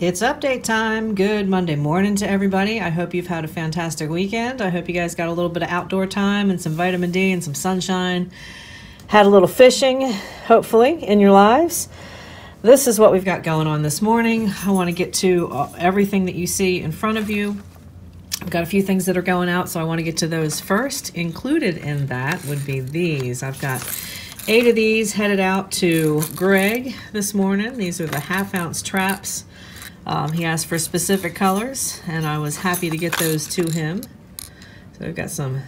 It's update time. Good Monday morning to everybody. I hope you've had a fantastic weekend. I hope you guys got a little bit of outdoor time and some vitamin D and some sunshine. Had a little fishing, hopefully, in your lives. This is what we've got going on this morning. I want to get to uh, everything that you see in front of you. I've got a few things that are going out, so I want to get to those first. Included in that would be these. I've got eight of these headed out to Greg this morning. These are the half ounce traps. Um, he asked for specific colors, and I was happy to get those to him. So we've got some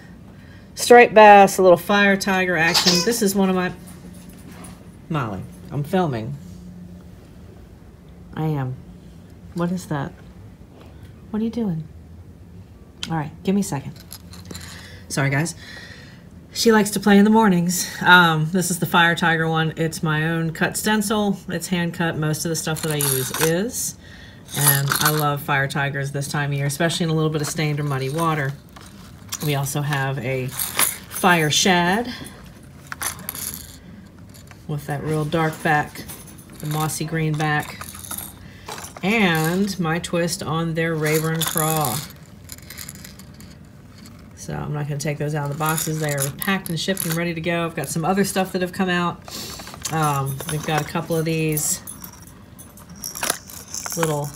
striped bass, a little fire tiger action. This is one of my... Molly, I'm filming. I am. What is that? What are you doing? All right, give me a second. Sorry, guys. She likes to play in the mornings. Um, this is the Fire Tiger one. It's my own cut stencil. It's hand cut. Most of the stuff that I use is. And I love fire tigers this time of year, especially in a little bit of stained or muddy water. We also have a fire shad with that real dark back, the mossy green back, and my twist on their Rayburn Craw. So I'm not going to take those out of the boxes. They are packed and shipped and ready to go. I've got some other stuff that have come out. Um, we've got a couple of these little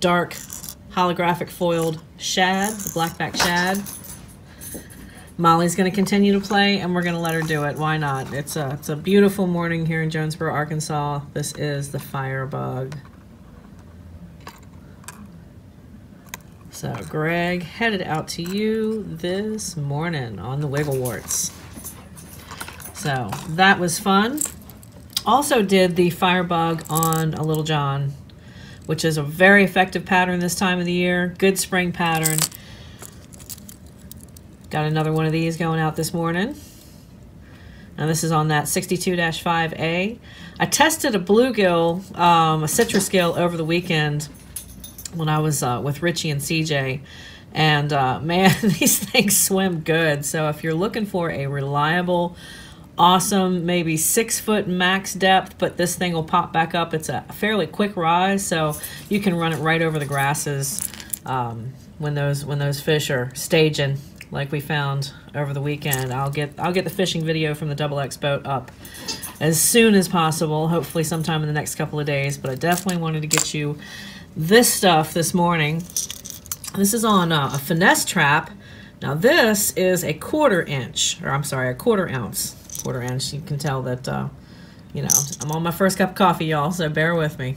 dark holographic foiled shad, the blackback shad. Molly's going to continue to play, and we're going to let her do it. Why not? It's a, it's a beautiful morning here in Jonesboro, Arkansas. This is the Firebug. So, Greg, headed out to you this morning on the Wiggle Warts. So, that was fun. Also did the Firebug on a Little John which is a very effective pattern this time of the year. Good spring pattern. Got another one of these going out this morning. Now this is on that 62-5A. I tested a bluegill, um, a citrus gill over the weekend when I was uh, with Richie and CJ. And uh, man, these things swim good. So if you're looking for a reliable awesome, maybe six foot max depth, but this thing will pop back up. It's a fairly quick rise, so you can run it right over the grasses um, when those when those fish are staging, like we found over the weekend. I'll get I'll get the fishing video from the Double X boat up as soon as possible, hopefully sometime in the next couple of days. But I definitely wanted to get you this stuff this morning. This is on uh, a finesse trap. Now this is a quarter inch, or I'm sorry, a quarter ounce quarter inch. You can tell that, uh, you know, I'm on my first cup of coffee, y'all, so bear with me.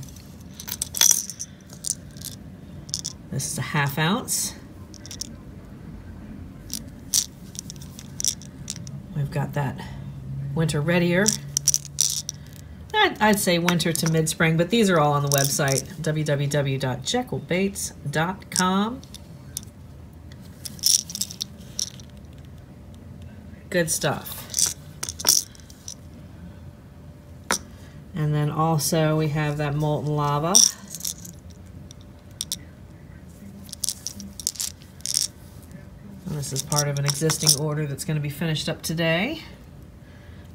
This is a half ounce. We've got that winter readier. I'd, I'd say winter to mid-spring, but these are all on the website, www.jekyllbaits.com. Good stuff. And then also we have that molten lava. And this is part of an existing order that's going to be finished up today.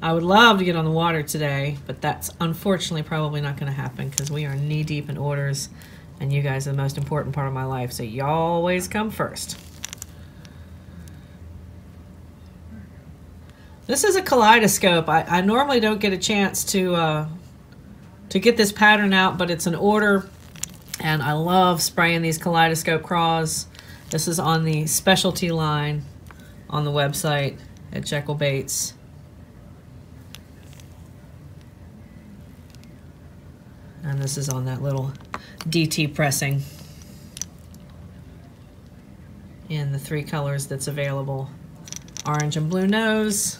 I would love to get on the water today, but that's unfortunately probably not going to happen because we are knee deep in orders and you guys are the most important part of my life, so you always come first. This is a kaleidoscope. I, I normally don't get a chance to uh, to get this pattern out, but it's an order. And I love spraying these kaleidoscope craws. This is on the specialty line on the website at Jekyll Baits. And this is on that little DT pressing in the three colors that's available. Orange and blue nose,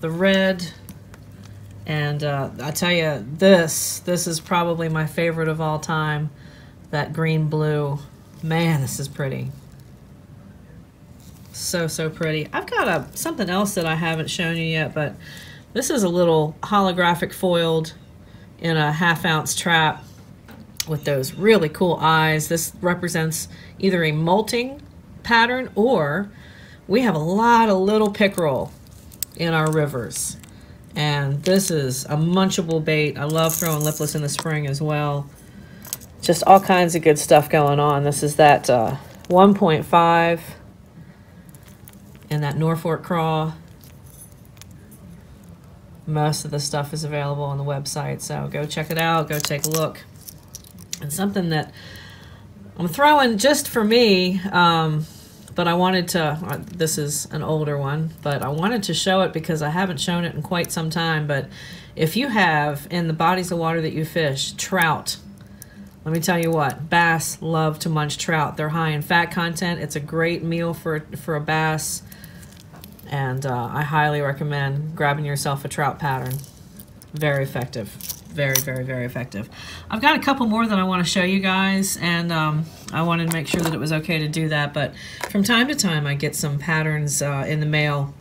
the red, and uh, I tell you, this this is probably my favorite of all time. That green blue, man, this is pretty. So so pretty. I've got a something else that I haven't shown you yet, but this is a little holographic foiled in a half ounce trap with those really cool eyes. This represents either a molting pattern or we have a lot of little pickerel in our rivers. And this is a munchable bait. I love throwing lipless in the spring as well. just all kinds of good stuff going on. This is that uh, 1.5 and that Norfolk craw. Most of the stuff is available on the website, so go check it out. Go take a look. And something that I'm throwing just for me, um, but I wanted to, uh, this is an older one, but I wanted to show it because I haven't shown it in quite some time. But if you have in the bodies of water that you fish, trout, let me tell you what, bass love to munch trout. They're high in fat content. It's a great meal for, for a bass. And uh, I highly recommend grabbing yourself a trout pattern. Very effective. Very, very, very effective. I've got a couple more that I want to show you guys, and um, I wanted to make sure that it was okay to do that. But from time to time, I get some patterns uh, in the mail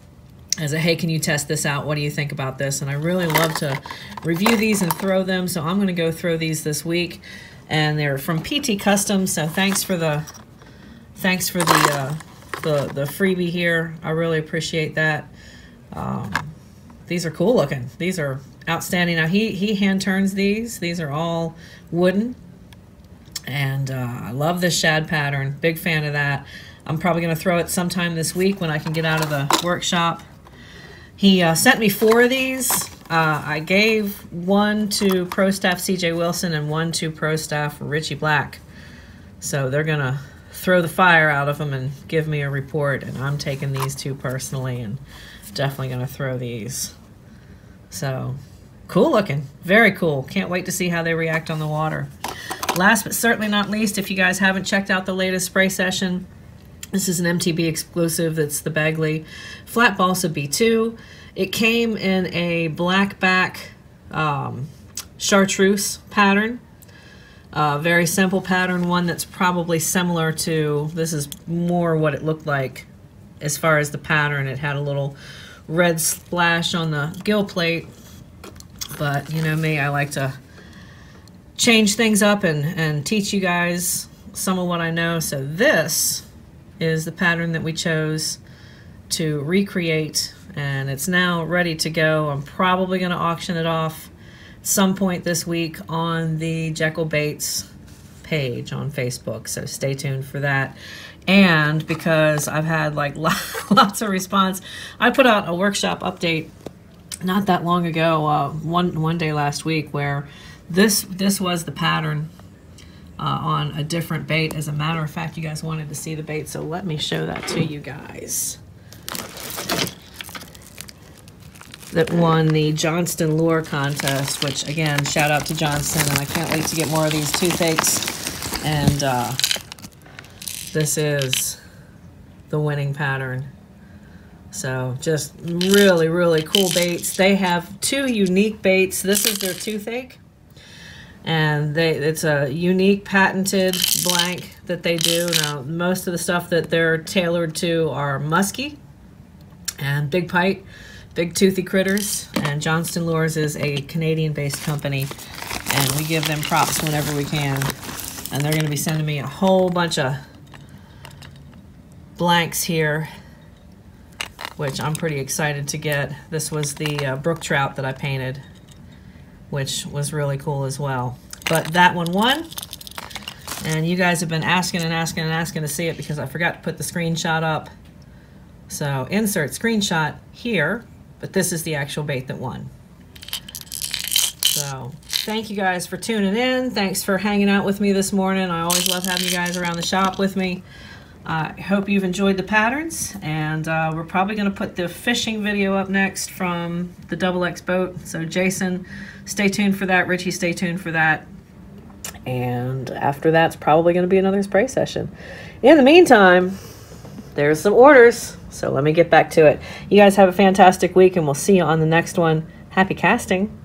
as a, hey, can you test this out? What do you think about this? And I really love to review these and throw them, so I'm going to go throw these this week and they're from PT Custom. So thanks for the thanks for the uh, the the freebie here. I really appreciate that. Um, these are cool looking. These are outstanding. Now he he hand turns these. These are all wooden, and uh, I love this shad pattern. Big fan of that. I'm probably going to throw it sometime this week when I can get out of the workshop. He uh, sent me four of these. Uh, I gave one to pro staff CJ Wilson and one to pro staff Richie Black. So they're going to throw the fire out of them and give me a report. And I'm taking these two personally and definitely going to throw these. So cool looking. Very cool. Can't wait to see how they react on the water. Last but certainly not least, if you guys haven't checked out the latest spray session, this is an MTB exclusive. That's the Bagley Flat Balsa B2. It came in a black back um, chartreuse pattern. Uh, very simple pattern, one that's probably similar to, this is more what it looked like as far as the pattern. It had a little red splash on the gill plate, but you know me, I like to change things up and, and teach you guys some of what I know. So this is the pattern that we chose to recreate and it's now ready to go. I'm probably going to auction it off some point this week on the Jekyll Baits page on Facebook. So stay tuned for that. And because I've had like lots of response, I put out a workshop update not that long ago, uh, one one day last week, where this this was the pattern uh, on a different bait. As a matter of fact, you guys wanted to see the bait, so let me show that to you guys. that won the Johnston Lure Contest, which again, shout out to Johnston, and I can't wait to get more of these toothaches. And uh, this is the winning pattern. So just really, really cool baits. They have two unique baits. This is their toothache. And they it's a unique patented blank that they do. Now, most of the stuff that they're tailored to are musky and big pike big toothy critters. And Johnston Lures is a Canadian-based company, and we give them props whenever we can. And they're going to be sending me a whole bunch of blanks here, which I'm pretty excited to get. This was the uh, brook trout that I painted, which was really cool as well. But that one won. And you guys have been asking and asking and asking to see it because I forgot to put the screenshot up. So insert screenshot here but this is the actual bait that won. So thank you guys for tuning in. Thanks for hanging out with me this morning. I always love having you guys around the shop with me. I hope you've enjoyed the patterns, and uh, we're probably going to put the fishing video up next from the Double X boat. So Jason, stay tuned for that. Richie, stay tuned for that. And after that's probably going to be another spray session. In the meantime, there's some orders. So let me get back to it. You guys have a fantastic week, and we'll see you on the next one. Happy casting.